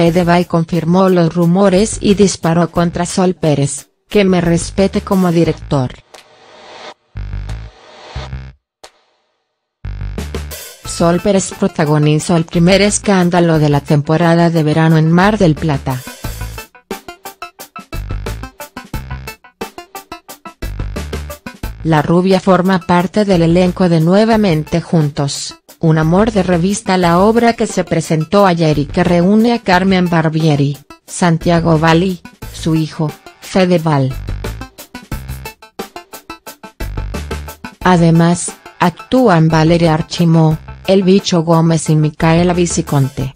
Fedeval confirmó los rumores y disparó contra Sol Pérez, que me respete como director. Sol Pérez protagonizó el primer escándalo de la temporada de verano en Mar del Plata. La rubia forma parte del elenco de Nuevamente Juntos, un amor de revista la obra que se presentó ayer y que reúne a Carmen Barbieri, Santiago Valli, su hijo, Fede Val. Además, actúan Valeria Archimó, El Bicho Gómez y Micaela Viciconte.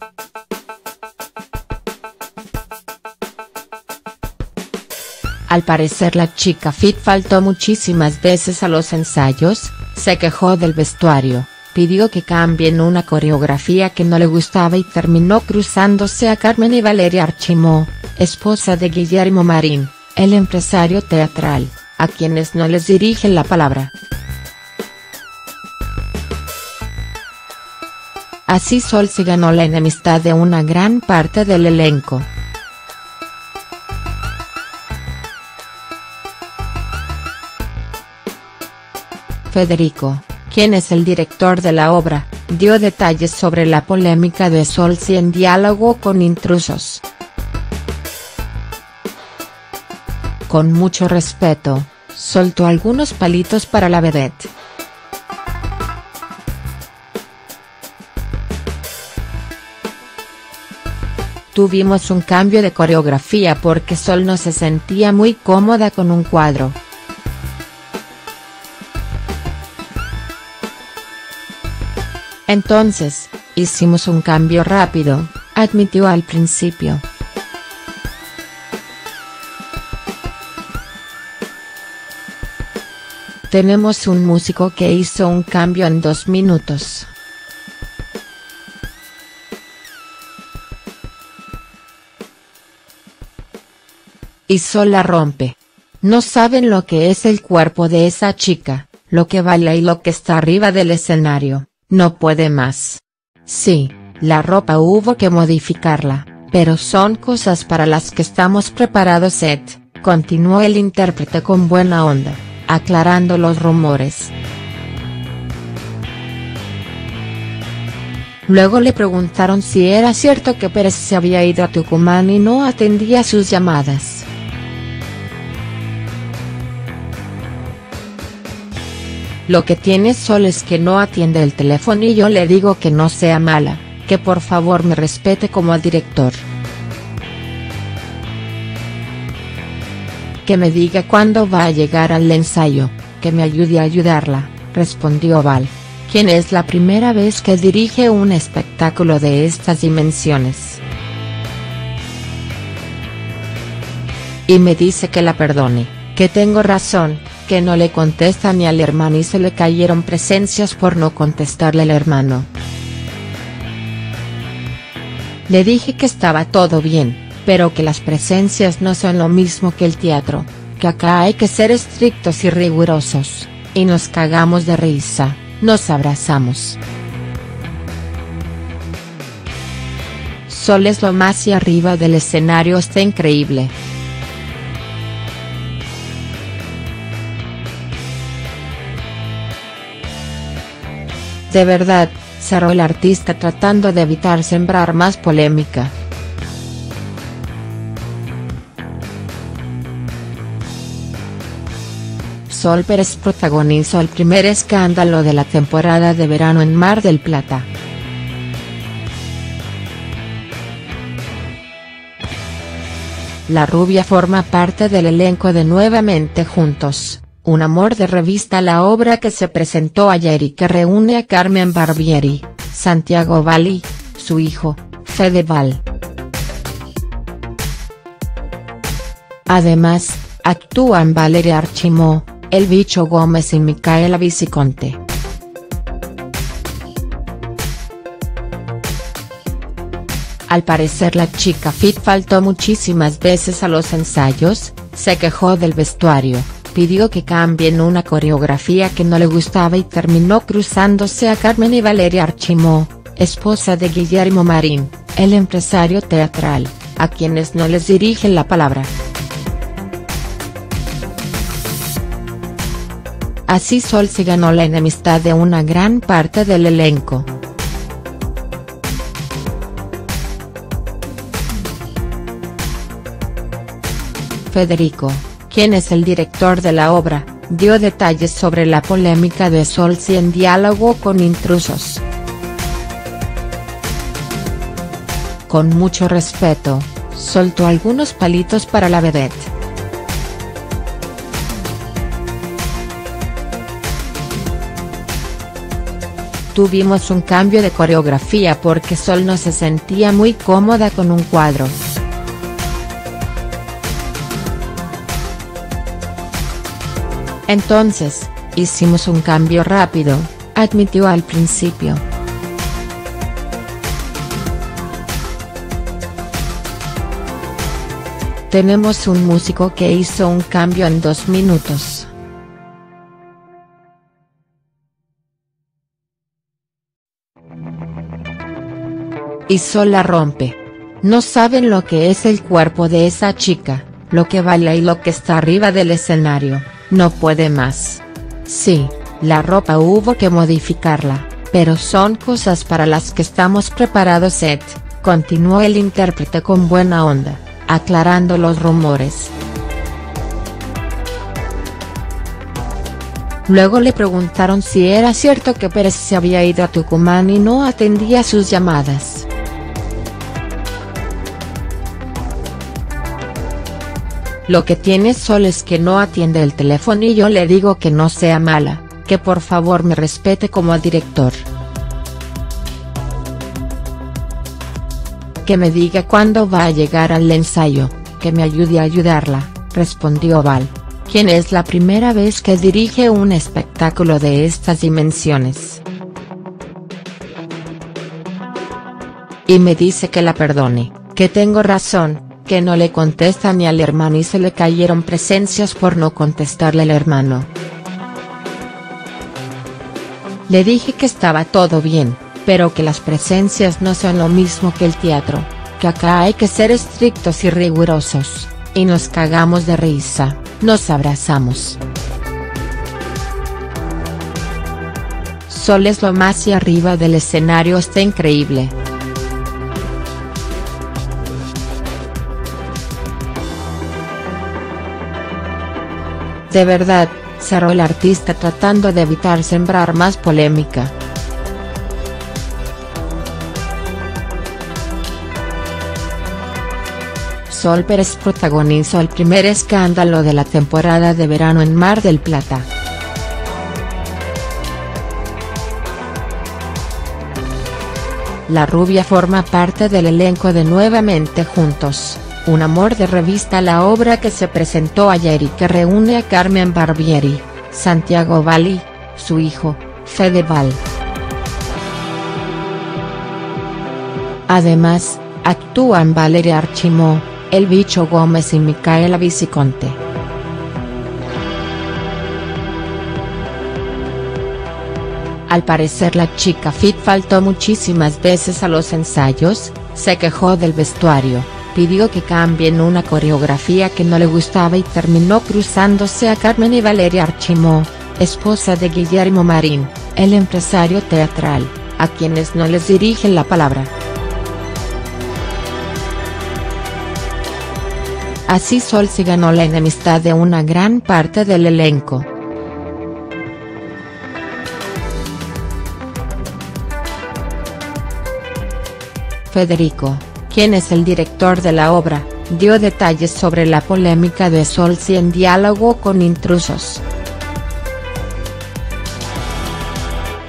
Al parecer la chica fit faltó muchísimas veces a los ensayos, se quejó del vestuario, pidió que cambien una coreografía que no le gustaba y terminó cruzándose a Carmen y Valeria Archimó, esposa de Guillermo Marín, el empresario teatral, a quienes no les dirigen la palabra. Así Sol se ganó la enemistad de una gran parte del elenco. Federico, quien es el director de la obra, dio detalles sobre la polémica de Solsi en diálogo con intrusos. Con mucho respeto, soltó algunos palitos para la vedette. Tuvimos un cambio de coreografía porque Sol no se sentía muy cómoda con un cuadro. Entonces, hicimos un cambio rápido, admitió al principio. Tenemos un músico que hizo un cambio en dos minutos. Y Sol la rompe. No saben lo que es el cuerpo de esa chica, lo que baila y lo que está arriba del escenario. No puede más. Sí, la ropa hubo que modificarla, pero son cosas para las que estamos preparados Ed, continuó el intérprete con buena onda, aclarando los rumores. Luego le preguntaron si era cierto que Pérez se había ido a Tucumán y no atendía sus llamadas. Lo que tiene Sol es que no atiende el teléfono y yo le digo que no sea mala, que por favor me respete como director. Que me diga cuándo va a llegar al ensayo, que me ayude a ayudarla, respondió Val, quien es la primera vez que dirige un espectáculo de estas dimensiones. Y me dice que la perdone, que tengo razón, que no le contesta ni al hermano y se le cayeron presencias por no contestarle al hermano. Le dije que estaba todo bien, pero que las presencias no son lo mismo que el teatro, que acá hay que ser estrictos y rigurosos, y nos cagamos de risa, nos abrazamos. Sol es lo más y arriba del escenario está increíble. De verdad, cerró el artista tratando de evitar sembrar más polémica. Sol Pérez protagonizó el primer escándalo de la temporada de verano en Mar del Plata. La rubia forma parte del elenco de Nuevamente Juntos. Un amor de revista la obra que se presentó ayer y que reúne a Carmen Barbieri, Santiago Valli, su hijo, Fede Val. Además, actúan Valeria Archimó, El Bicho Gómez y Micaela Viciconte. Al parecer la chica fit faltó muchísimas veces a los ensayos, se quejó del vestuario, pidió que cambien una coreografía que no le gustaba y terminó cruzándose a Carmen y Valeria Archimó, esposa de Guillermo Marín, el empresario teatral, a quienes no les dirige la palabra. Así Sol se ganó la enemistad de una gran parte del elenco. Federico, quien es el director de la obra, dio detalles sobre la polémica de Solsi en diálogo con intrusos. Con mucho respeto, soltó algunos palitos para la vedette. Tuvimos un cambio de coreografía porque Sol no se sentía muy cómoda con un cuadro. Entonces, hicimos un cambio rápido, admitió al principio. Tenemos un músico que hizo un cambio en dos minutos. Y Sol la rompe. No saben lo que es el cuerpo de esa chica, lo que baila y lo que está arriba del escenario no puede más. Sí, la ropa hubo que modificarla, pero son cosas para las que estamos preparados Ed, continuó el intérprete con buena onda, aclarando los rumores. Luego le preguntaron si era cierto que Pérez se había ido a Tucumán y no atendía sus llamadas. Lo que tiene Sol es que no atiende el teléfono y yo le digo que no sea mala, que por favor me respete como director. Que me diga cuándo va a llegar al ensayo, que me ayude a ayudarla, respondió Val, quien es la primera vez que dirige un espectáculo de estas dimensiones. Y me dice que la perdone, que tengo razón, que no le contesta ni al hermano y se le cayeron presencias por no contestarle al hermano. Le dije que estaba todo bien, pero que las presencias no son lo mismo que el teatro, que acá hay que ser estrictos y rigurosos, y nos cagamos de risa, nos abrazamos. Sol es lo más y arriba del escenario está increíble. De verdad, cerró el artista tratando de evitar sembrar más polémica. Sol Pérez protagonizó el primer escándalo de la temporada de verano en Mar del Plata. La rubia forma parte del elenco de Nuevamente Juntos un amor de revista la obra que se presentó ayer y que reúne a Carmen Barbieri, Santiago Valli, su hijo, Fede Val. Además, actúan Valeria Archimó, El Bicho Gómez y Micaela Viciconte. Al parecer la chica fit faltó muchísimas veces a los ensayos, se quejó del vestuario pidió que cambien una coreografía que no le gustaba y terminó cruzándose a Carmen y Valeria Archimó, esposa de Guillermo Marín, el empresario teatral, a quienes no les dirigen la palabra. Así Sol se ganó la enemistad de una gran parte del elenco. Federico quien es el director de la obra, dio detalles sobre la polémica de Solsi en diálogo con intrusos.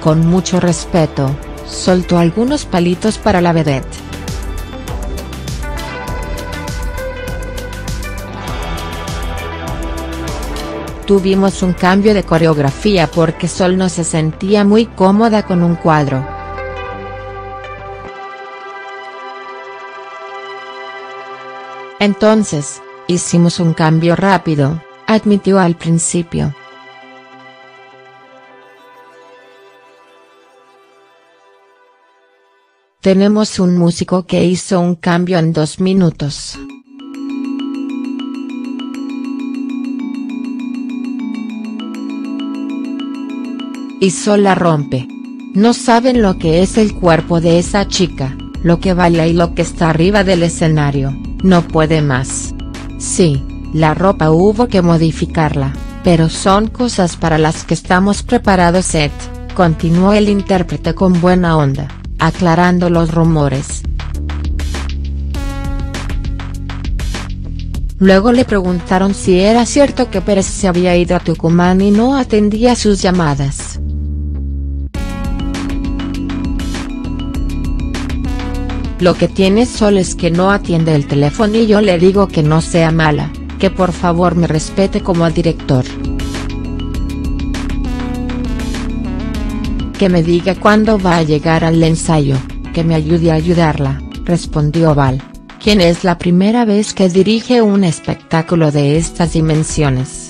Con mucho respeto, soltó algunos palitos para la vedette. Tuvimos un cambio de coreografía porque Sol no se sentía muy cómoda con un cuadro. Entonces, hicimos un cambio rápido, admitió al principio. tenemos un músico que hizo un cambio en dos minutos. Y Sol la rompe. No saben lo que es el cuerpo de esa chica, lo que baila y lo que está arriba del escenario, no puede más. Sí, la ropa hubo que modificarla, pero son cosas para las que estamos preparados Ed, continuó el intérprete con buena onda, aclarando los rumores. Luego le preguntaron si era cierto que Pérez se había ido a Tucumán y no atendía sus llamadas. Lo que tiene Sol es que no atiende el teléfono y yo le digo que no sea mala, que por favor me respete como director. Que me diga cuándo va a llegar al ensayo, que me ayude a ayudarla, respondió Val, quien es la primera vez que dirige un espectáculo de estas dimensiones.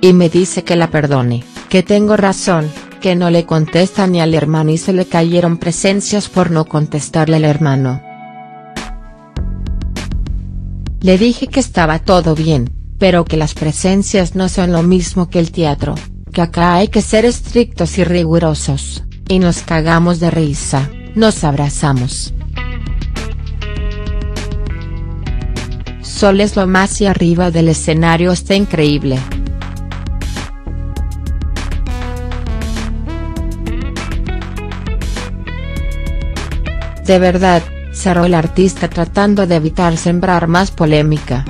Y me dice que la perdone, que tengo razón, que no le contesta ni al hermano y se le cayeron presencias por no contestarle al hermano. Le dije que estaba todo bien, pero que las presencias no son lo mismo que el teatro, que acá hay que ser estrictos y rigurosos, y nos cagamos de risa, nos abrazamos. Sol es lo más y arriba del escenario está increíble. De verdad, cerró el artista tratando de evitar sembrar más polémica.